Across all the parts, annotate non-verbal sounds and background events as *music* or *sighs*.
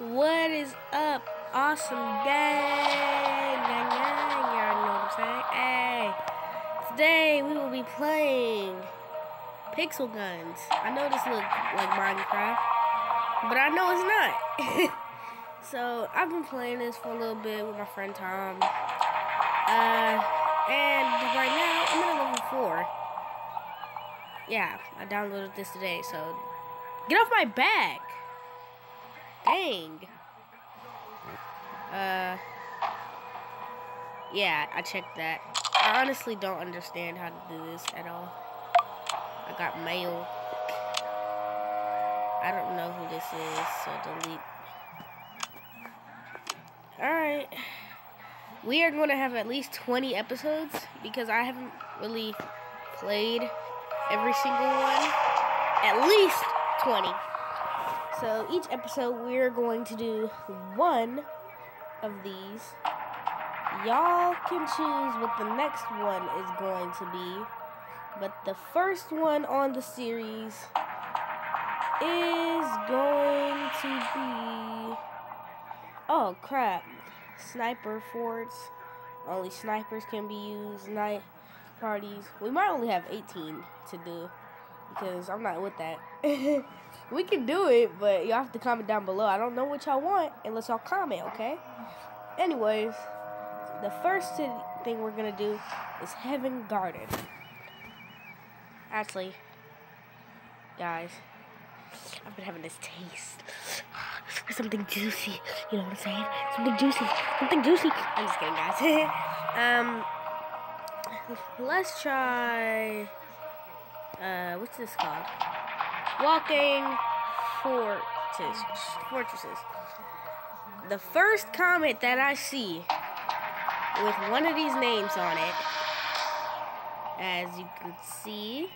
What is up? Awesome gang! Gang, already know what I'm saying. Hey, today we will be playing Pixel Guns. I know this looks like Minecraft, but I know it's not. *laughs* so I've been playing this for a little bit with my friend Tom. Uh, and right now I'm at level four. Yeah, I downloaded this today, so get off my back. Dang. Uh, yeah, I checked that. I honestly don't understand how to do this at all. I got mail. I don't know who this is, so delete. Alright. We are going to have at least 20 episodes because I haven't really played every single one. At least 20. So each episode we're going to do one of these. Y'all can choose what the next one is going to be. But the first one on the series is going to be... Oh, crap. Sniper forts. Only snipers can be used. Night parties. We might only have 18 to do because I'm not with that. *laughs* we can do it, but y'all have to comment down below. I don't know what y'all want unless y'all comment, okay? Anyways, the first thing we're gonna do is Heaven Garden. Actually, guys, I've been having this taste *sighs* something juicy. You know what I'm saying? Something juicy. Something juicy. I'm just kidding, guys. *laughs* um, let's try uh, what's this called? Walking fortress, fortresses. The first comment that I see with one of these names on it, as you can see,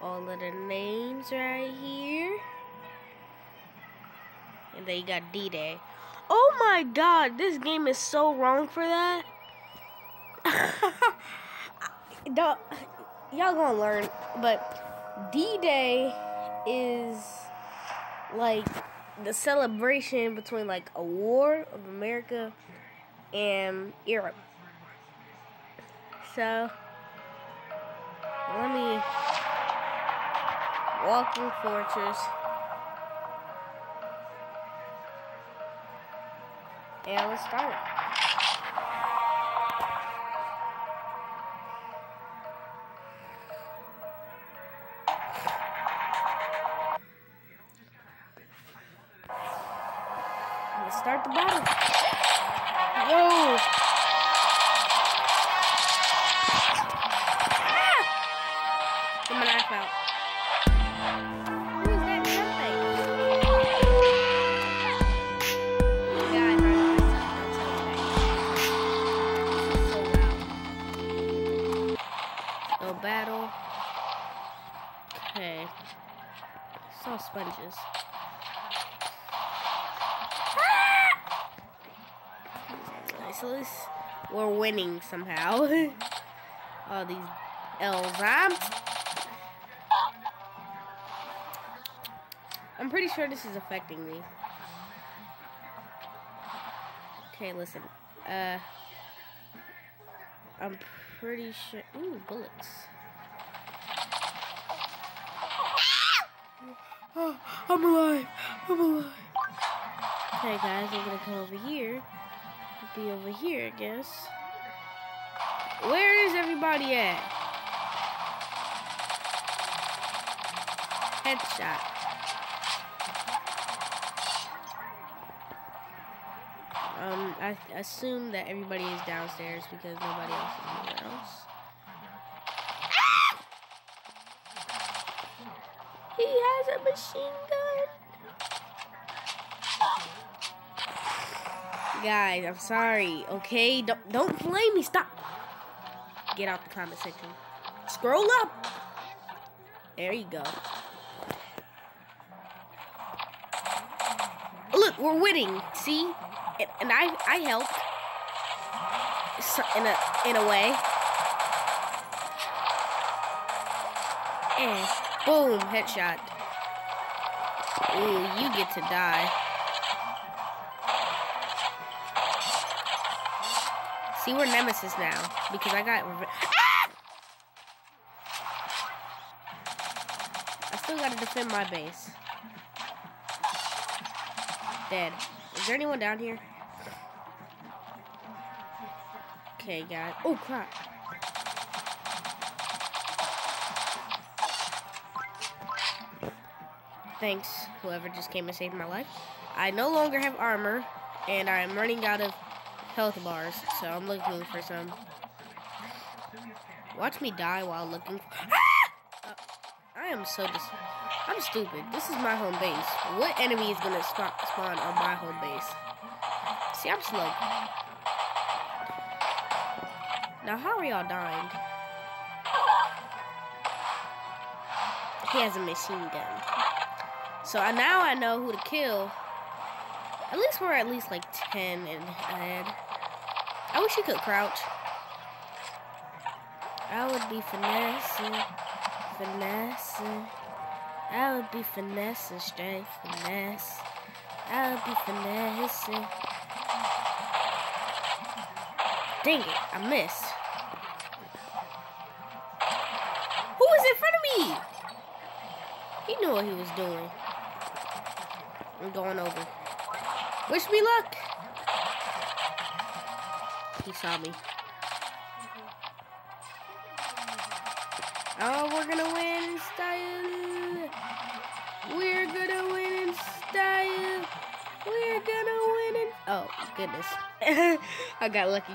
all of the names right here. And then you got D-Day. Oh my god, this game is so wrong for that. *laughs* Y'all gonna learn, but D-Day is like the celebration between like a war of America and Europe. So let me walking fortress and let's start. Start the battle. Whoa! Ah! Get my knife out. Battle. Okay. Saw sponges. We're winning somehow. *laughs* All these L's, I'm, I'm pretty sure this is affecting me. Okay, listen. Uh, I'm pretty sure. Ooh, bullets. *gasps* Oh, I'm alive. I'm alive. Okay, guys, I'm gonna come over here be over here, I guess. Where is everybody at? Headshot. Um, I assume that everybody is downstairs because nobody else is anywhere else. He has a machine gun. Guys, I'm sorry, okay? Don't don't blame me. Stop. Get out the comment section. Scroll up. There you go. Look, we're winning. See? And, and I I helped. In a in a way. And boom, headshot. Ooh, you get to die. See, we're nemesis now because I got. Ah! I still gotta defend my base. Dead. Is there anyone down here? Okay, guys. Oh crap. Thanks, whoever just came and saved my life. I no longer have armor, and I'm running out of health bars, so I'm looking for some. Watch me die while looking. Uh, I am so dis. I'm stupid. This is my home base. What enemy is gonna spawn, spawn on my home base? See, I'm slow. Now, how are y'all dying? He has a machine gun. So now I know who to kill. At least we're at least like 10 and ahead. I wish you could crouch. I would be finessing, finessing. I would be finessing, straight finesse. I would be finessing. Dang it, I missed. Who was in front of me? He knew what he was doing. I'm going over. Wish me luck. He saw me. Mm-hmm. Oh, we're gonna win in style. We're gonna win in style. We're gonna win in. Oh, goodness. *laughs* I got lucky.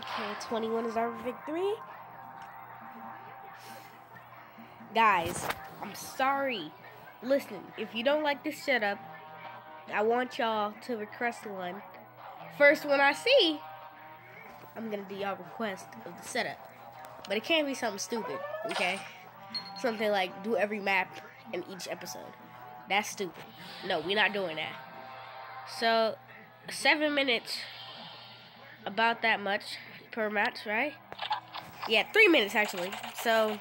Okay, 21 is our victory. Guys, I'm sorry. Listen, if you don't like this setup, I want y'all to request one. First one I see, I'm gonna do y'all request of the setup. But it can't be something stupid, okay? Something like do every map in each episode. That's stupid. No, we're not doing that. So, seven minutes, about that much per match, right? Yeah, three minutes actually. So,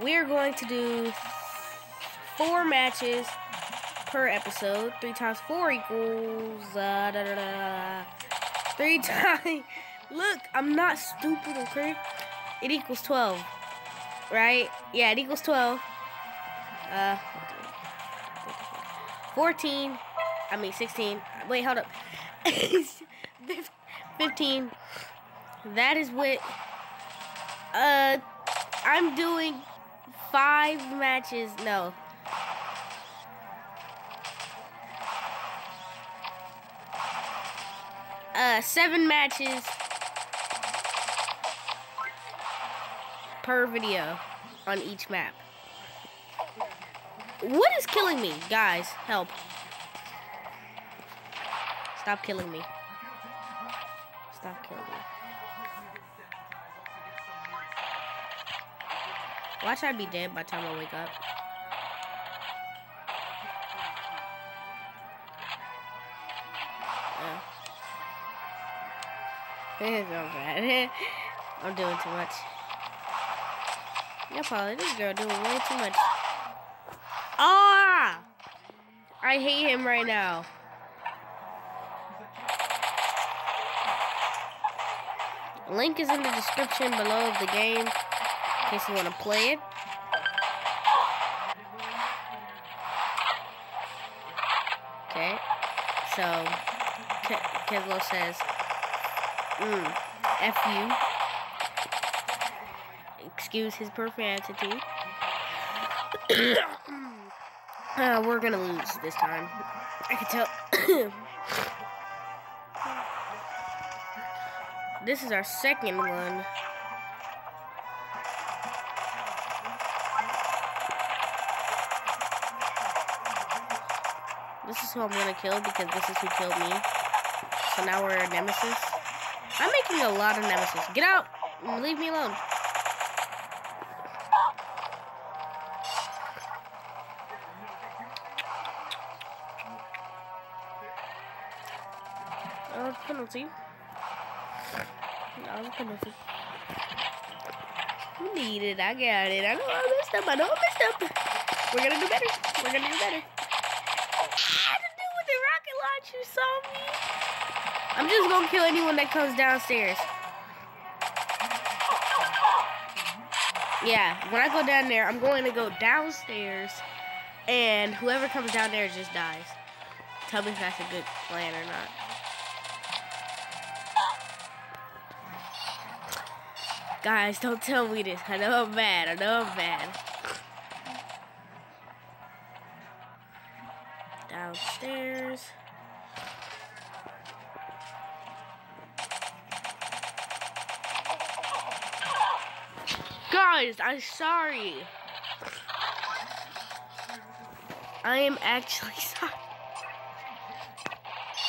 we're going to do four matches per episode. Three times four equals uh, da, da, da, three *laughs* times. Look, I'm not stupid, okay? It equals 12, right? Yeah, it equals 12. Uh, 14. I mean 16. Wait, hold up. *laughs* 15. That is what. Uh, I'm doing five matches. No, uh, seven matches per video on each map. What is killing me? Guys, help. Stop killing me. Stop killing me. Watch I be dead by the time I wake up. *laughs* Bad. *laughs* I'm doing too much. Yeah, probably this girl doing way too much. Ah! I hate him right now. Link is in the description below of the game in case you want to play it. Okay, so Ke says Mm. F you. Excuse his profanity. *coughs* uh, we're gonna lose this time. I can tell. *coughs* this is our second one. This is who I'm gonna kill because this is who killed me. So now we're a nemesis. I'm making a lot of nemesis. Get out! Leave me alone. Penalty. No, penalty. You need it. I got it. I know I messed up. I know I messed up. We're gonna do better. We're gonna do better. I had to do with the rocket launcher, saw me. I'm just gonna kill anyone that comes downstairs. Yeah, when I go down there, I'm going to go downstairs, and whoever comes down there just dies. Tell me if that's a good plan or not. Guys, don't tell me this. I know I'm mad. I know I'm mad. Downstairs. Guys, I'm sorry. I am actually *laughs* sorry.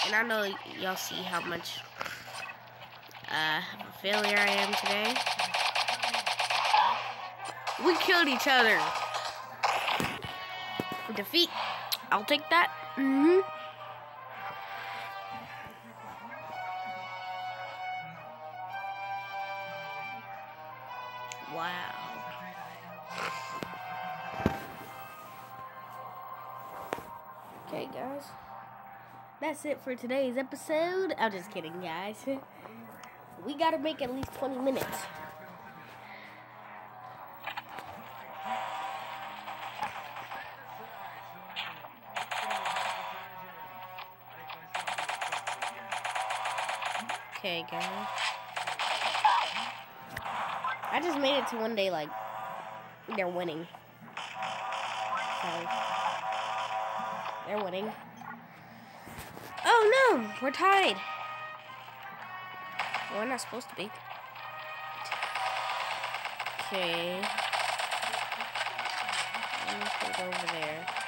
And I know y'all see how much uh, failure I am today. We killed each other. Defeat. I'll take that. Mm-hmm. Wow. Okay, guys. That's it for today's episode. I'm just kidding, guys. *laughs* We gotta make at least 20 minutes. Okay, guys. I just made it to one day like they're winning. They're winning. Oh no, we're tied. We're not supposed to be. Okay. Just gonna go over there.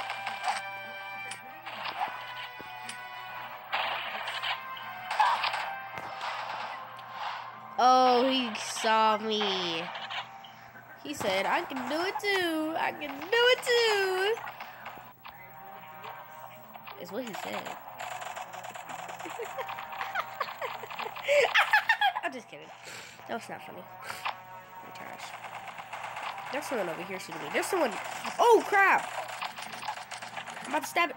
Saw me. He said, I can do it too. I can do it too. Is what he said. *laughs* I'm just kidding. That was not funny. Trash. There's someone over here shooting me. There's someone. Oh, crap. I'm about to stab it.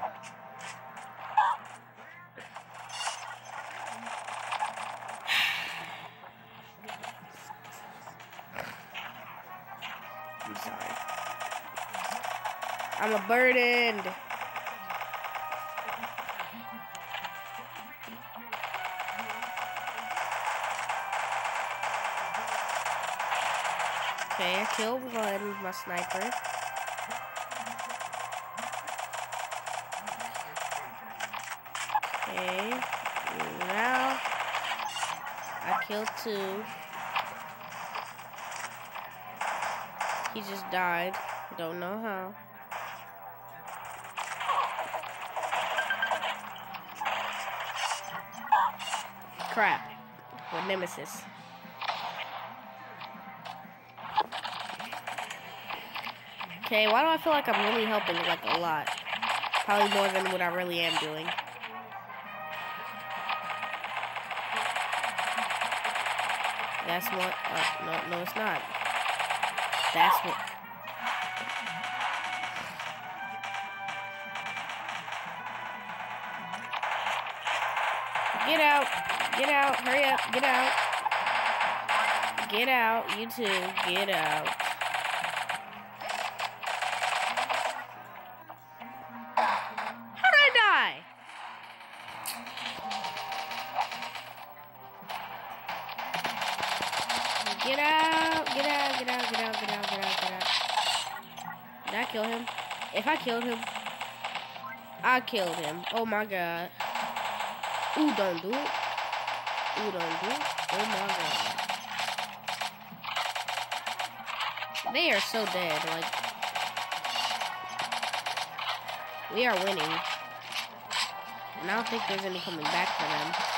A burdened. Okay, I killed one with my sniper. Okay, now I killed two. He just died. Don't know how. Crap. With Nemesis. Okay, why do I feel like I'm really helping, like, a lot? Probably more than what I really am doing. That's what, uh, no, no, it's not. That's what. Get out. Get out. Hurry up. Get out. Get out. You too. Get out. How did I die? Get out, get out, get out, get out, get out, get out, get out. Did I kill him? If I killed him, I killed him. Oh my god. Ooh, don't do it. Ooh, don't do it. Oh my god. They are so dead. Like, we are winning. And I don't think there's any coming back for them.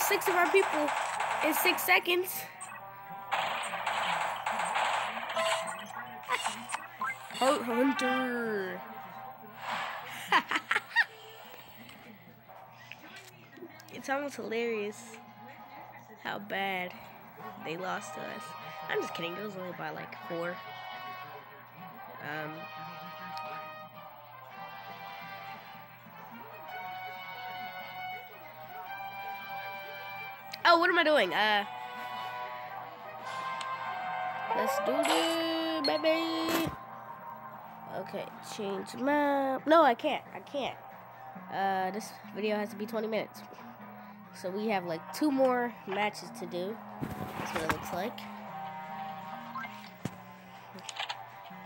Six of our people in six seconds. Heart Hunter. *laughs* it's almost hilarious how bad they lost to us. I'm just kidding. It was only by like four. Um. Oh, what am I doing? Uh. Let's do this, baby. Okay, change map. No, I can't. I can't. Uh, this video has to be 20 minutes. So we have like two more matches to do. That's what it looks like.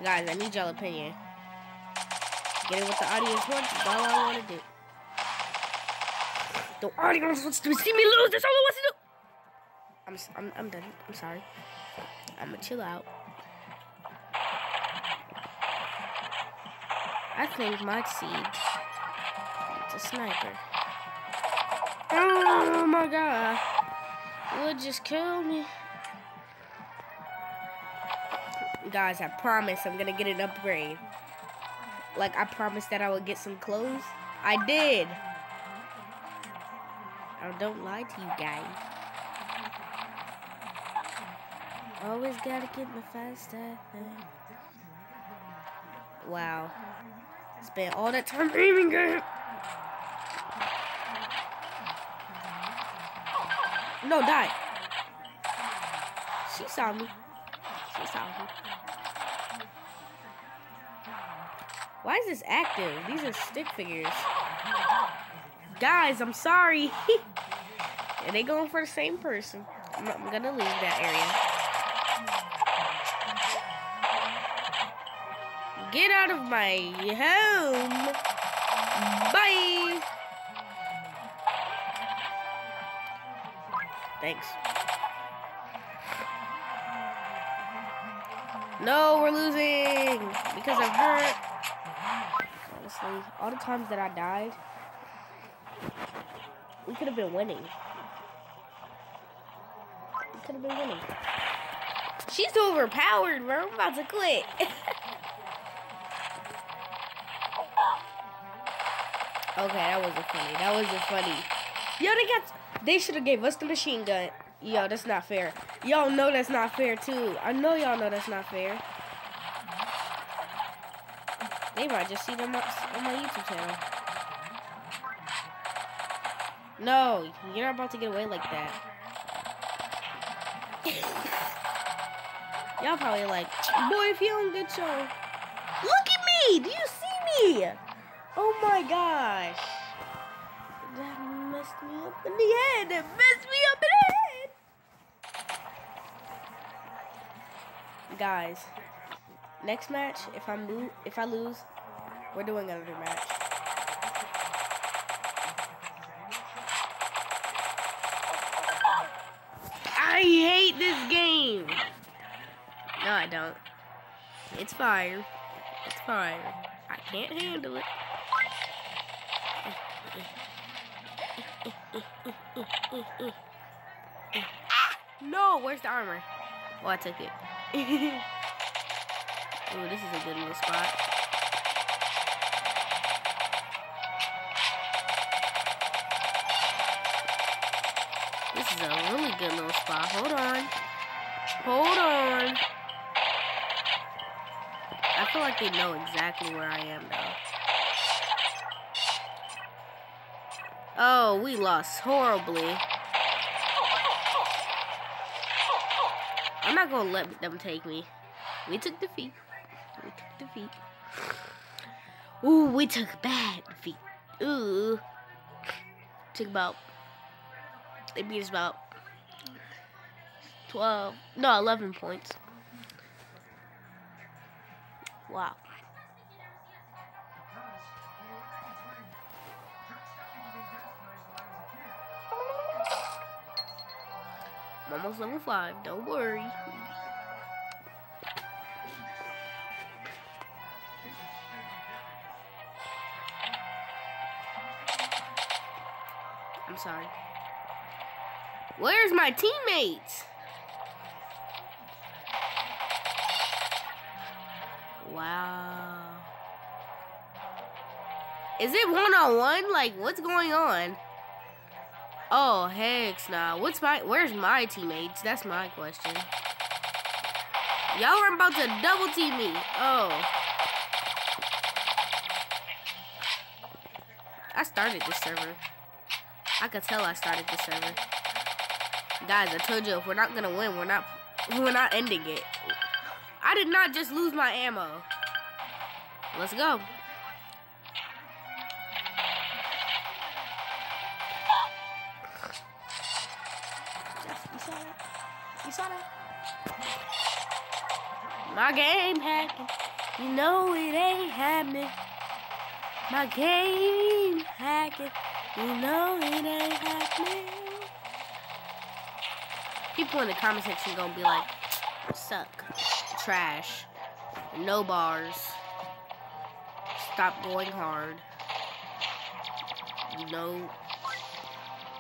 Guys, I need y'all opinion. Get what the audience wants. That's all I want to do. The audience wants to see me lose. That's all I want to do. I'm, I'm, I'm done. I'm sorry. I'm gonna chill out. I think my seed. It's a sniper. Oh my god. Would just kill me. Guys, I promise I'm gonna get an upgrade. Like I promised that I would get some clothes. I did. I don't lie to you guys. Always gotta get my fast thing. Wow. Spent all that time aiming at No, die. She saw me. She saw me. Why is this active? These are stick figures. Guys, I'm sorry. *laughs* and they going for the same person. I'm, I'm gonna leave that area. Get out of my home. Bye. Thanks. No, we're losing because I'm hurt. Honestly, all the times that I died, we could have been winning. Have been winning. She's overpowered, bro. I'm about to quit. *laughs* Okay, that wasn't funny. That wasn't funny. Yo, they got. They should have gave us the machine gun. Yo, that's not fair. Y'all know that's not fair too. I know y'all know that's not fair. They might just see them on my YouTube channel. No, you're not about to get away like that. *laughs* y'all probably like, boy, don't get your... Look at me! Do you see me? Oh my gosh. That messed me up in the head. It messed me up in the head. Guys, next match, if I move, if I lose, we're doing another match. It's fire. It's fire. I can't handle it. No, where's the armor? Oh, I took it. *laughs* Ooh, this is a good little spot. This is a really good little spot. Hold on. Hold on. I feel like they know exactly where I am now. Oh, we lost horribly. I'm not gonna let them take me. We took defeat. We took defeat. Ooh, we took bad defeat. Ooh. Took about, they beat us about 12, no, 11 points. Wow. I'm almost level 5, don't worry. I'm sorry. Where's my teammates? Wow. Is it one on one? Like, what's going on? Oh, heck nah. What's my, where's my teammates? That's my question. Y'all are about to double team me. Oh. I started this server. I could tell I started this server. Guys, I told you if we're not gonna win, we're not *laughs* we're not ending it. I did not just lose my ammo. Let's go. You saw that? My game hacking. You know it ain't happening. My game hacking. You know it ain't happening. People in the comment section gonna be like, suck, trash, no bars, stop going hard. You know,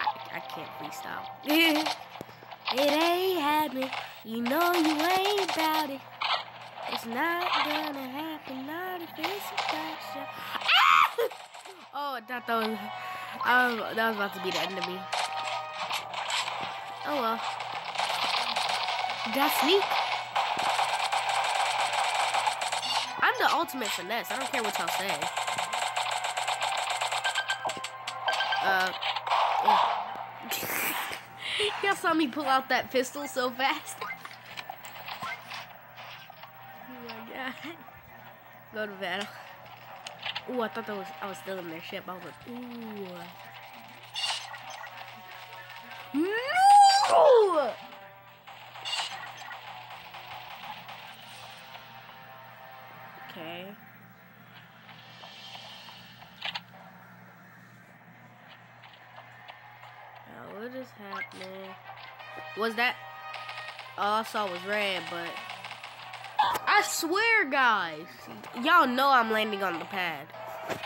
I, I can't freestyle. *laughs* it ain't happening. You know you ain't about it. It's not gonna happen, not if it's a shot. Ah! *laughs* Oh, that was, um, that was about to be the end of me. Oh well. That's sneak. The ultimate finesse. I don't care what y'all say. Uh. *laughs* y'all saw me pull out that pistol so fast. *laughs* oh my god. Go to battle. Ooh, I thought that was I was still in their ship. I was like, ooh. No! Was that? All I saw was red, but I swear, guys, y'all know I'm landing on the pad. I'm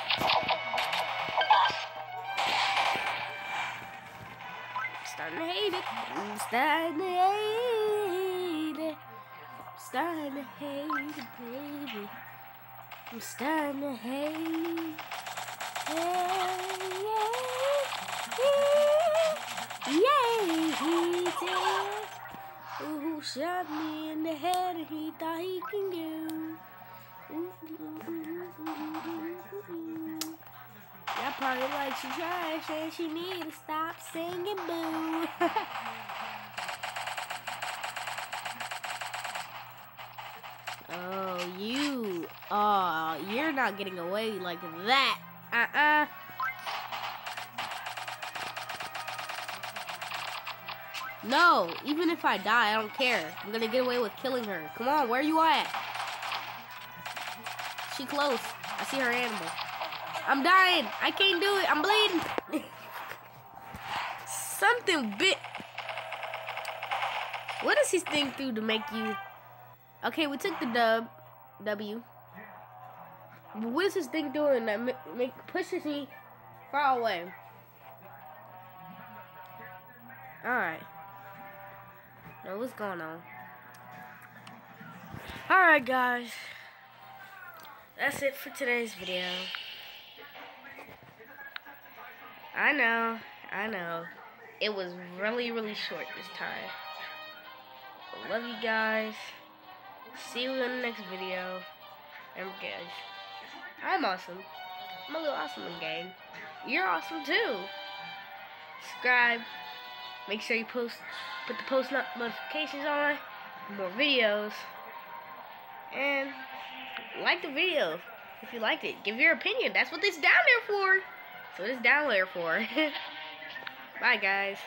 starting to hate it. I'm starting to hate it. I'm starting to hate it, baby. I'm starting to hate. Yeah, yeah, yeah, he Who shot me in the head and he thought he can do. That probably like she trash and she need to stop singing boo. *laughs* oh, you. Oh, you're not getting away like that. Uh-uh. No, even if I die, I don't care. I'm gonna get away with killing her. Come on, where are you at? She close. I see her animal. I'm dying. I can't do it. I'm bleeding. *laughs* Something bit. What does he think through to make you? Okay, we took the dub, W. What is this thing doing that make, make pushes me far away? All right. Now what's going on? Alright guys. That's it for today's video. I know, I know. It was really, really short this time. I love you guys. See you in the next video. Remember guys, I'm awesome. I'm a little awesome in game. You're awesome too. Subscribe. Make sure you post put the post notifications on, more videos, and like the video if you liked it. Give your opinion. That's what it's down there for. That's what it's down there for. *laughs* Bye, guys.